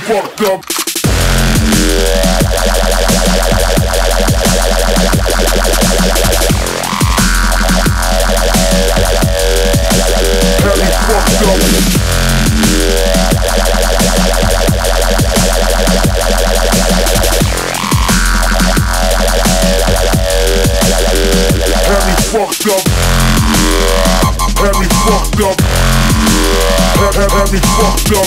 fucked up. Have me fucked up. Have me fucked up. Harry fucked up.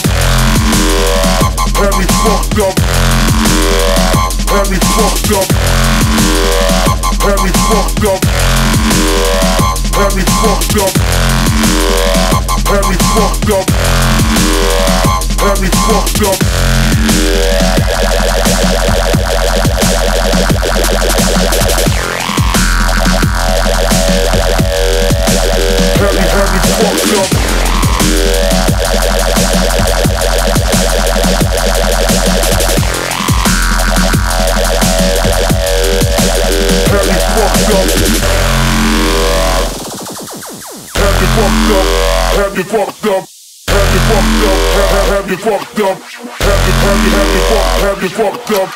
Harry fucked up. Harry fucked up. Harry fucked up. Harry fucked up. Harry fucked up. Harry fucked up. Harry, Harry fucked up. Me fucked up. Have me fucked up. Have, have fucked up. Have me, have me, have me fucked. Have me fucked up.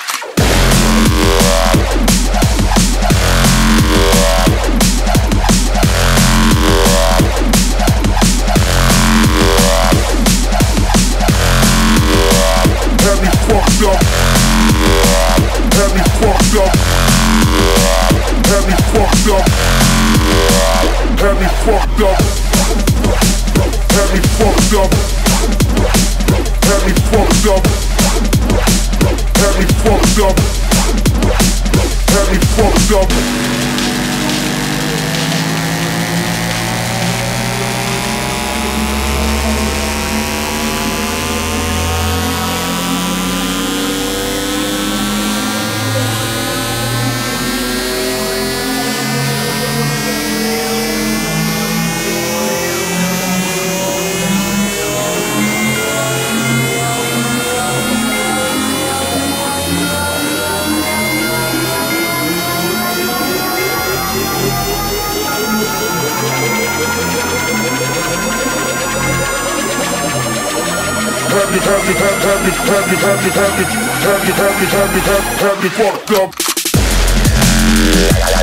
Have me fucked up. Have me fucked up. Have me fucked up. Have me fucked up. Fucked up. Have me fucked up. Have me fucked up. Have me fucked up. Fucked up.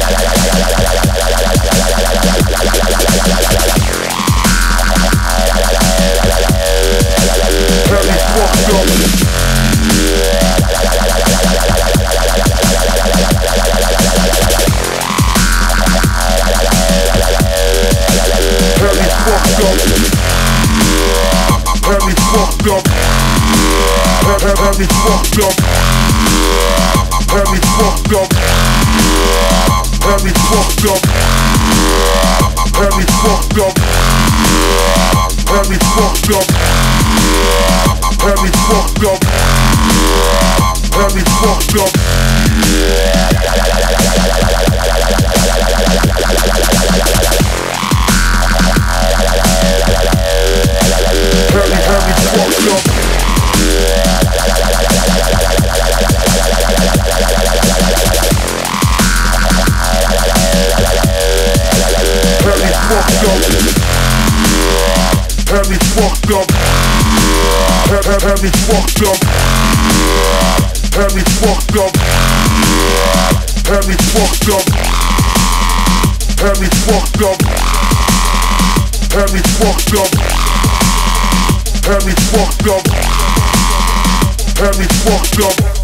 Fucked up. Have, me fucked up. Have me fucked up. Have me fucked up. Have me fucked up. Have me fucked up. Have me fucked up. Have me fucked up. Have me, have me fucked up. Have me fucked up. Have, have, have me fucked up. Have me fucked up. Have me fucked up. Have me fucked up. Have me fucked up. Have me fucked up. Have me fucked up.